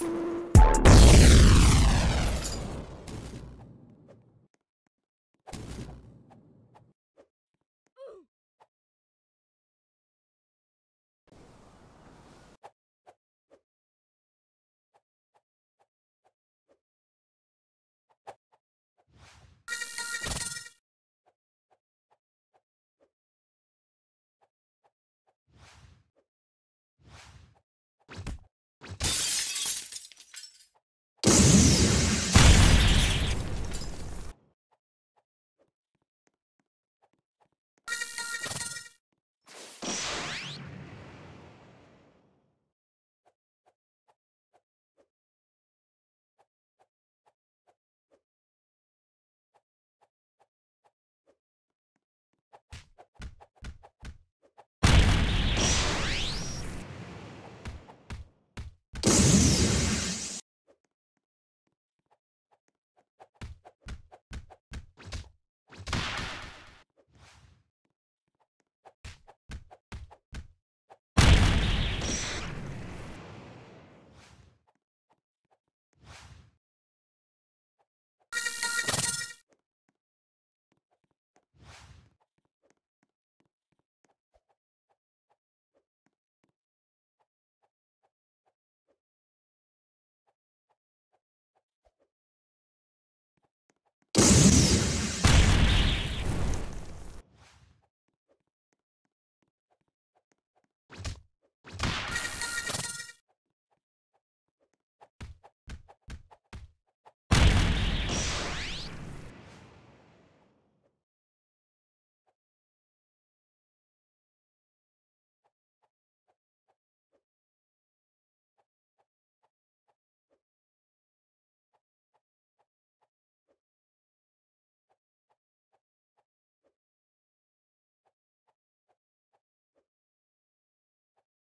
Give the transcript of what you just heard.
you